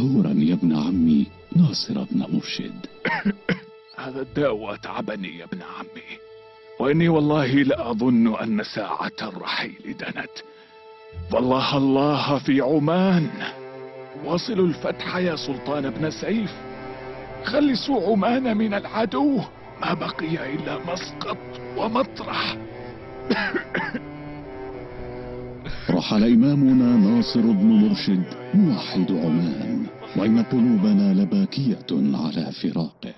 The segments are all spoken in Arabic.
مسحورا يا ابن عمي. ناصر بن مرشد. هذا الداء أتعبني يا ابن عمي. وإني والله لأظن أن ساعة الرحيل دنت. والله الله في عمان. واصلوا الفتح يا سلطان بن سيف. خلصوا عمان من العدو. ما بقي إلا مسقط ومطرح. رحل إمامنا ناصر بن مرشد موحد عمان وإن قلوبنا لباكية على فراقه.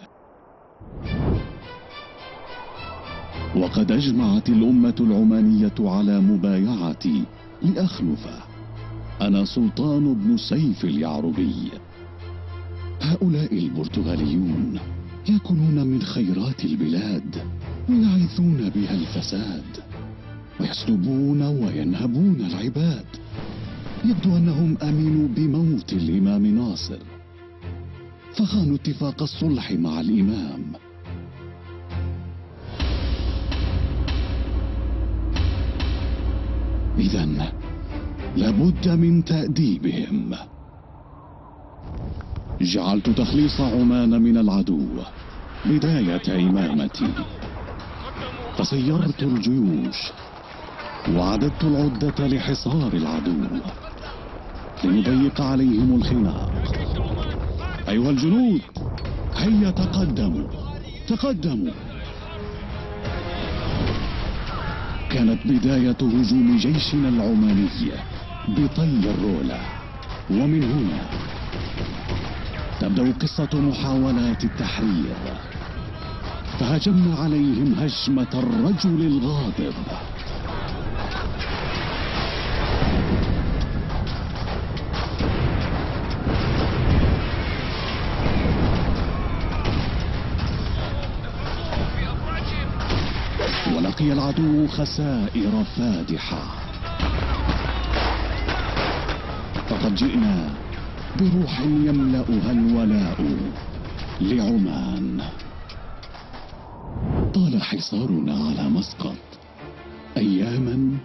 وقد أجمعت الأمة العمانية على مبايعتي لأخلف أنا سلطان بن سيف اليعربي. هؤلاء البرتغاليون يأكلون من خيرات البلاد ويعيثون بها الفساد. ويسلبون وينهبون العباد. يبدو أنهم أمنوا بموت الإمام ناصر. فخانوا اتفاق الصلح مع الإمام. إذا لابد من تأديبهم. جعلت تخليص عمان من العدو. بداية إمامتي. فسيرت الجيوش. وعددت العدة لحصار العدو. لنضيق عليهم الخناق. أيها الجنود هيا تقدموا. تقدموا. كانت بداية هجوم جيشنا العماني بطي الرولا ومن هنا تبدأ قصة محاولات التحرير. فهجمنا عليهم هجمة الرجل الغاضب. ولقي العدو خسائر فادحة فقد جئنا بروح يملأها الولاء لعمان. طال حصارنا على مسقط أياما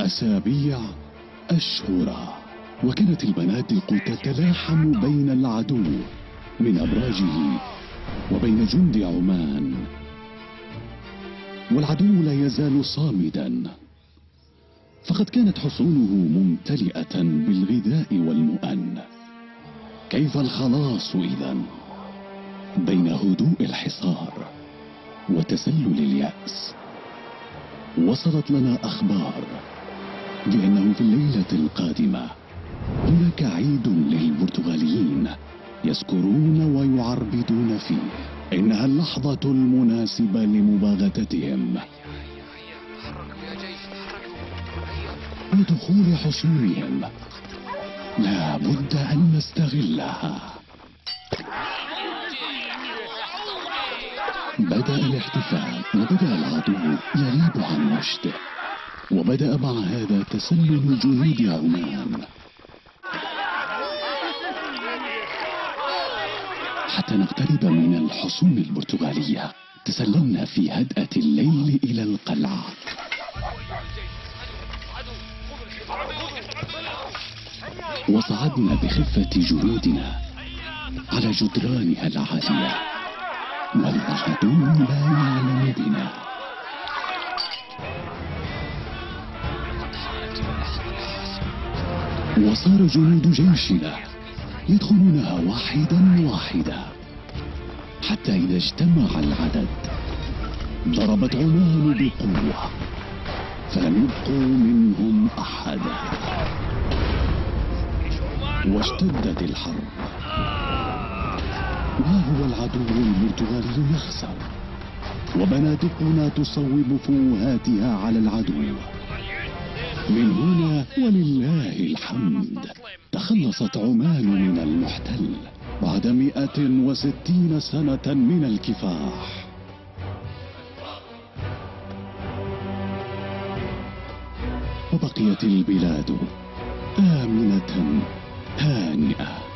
أسابيع أشهرا وكانت البنادق تتلاحم بين العدو من أبراجه وبين جند عمان. والعدو لا يزال صامدا. فقد كانت حصونه ممتلئة بالغذاء والمؤن. كيف الخلاص إذا بين هدوء الحصار وتسلل اليأس؟ وصلت لنا أخبار بأنه في الليلة القادمة هناك عيد للبرتغاليين. يسكرون ويعربدون فيه. إنها اللحظة المناسبة لمباغتتهم. ودخول حصونهم لا بد أن نستغلها. بدأ الاحتفال وبدأ العدو يغيب عن مشته. وبدأ مع هذا تسلل جنود عمان حتى نقترب من الحصون البرتغالية. تسللنا في هدأة الليل إلى القلعة. وصعدنا بخفة جنودنا على جدرانها العالية. والعدو لا يعلم بنا. وصار جنود جيشنا يدخلونها واحدا واحدا. حتى إذا اجتمع العدد ضربت عمان بقوة فلم يبقوا منهم أحدا. واشتدت الحرب. ما هو العدو البرتغالي يخسر وبنادقنا تصوب فوهاتها على العدو. من هنا ولله الحمد. تخلصت عمان من المحتل بعد 160 سنة من الكفاح. وبقيت البلاد آمنة هانئة.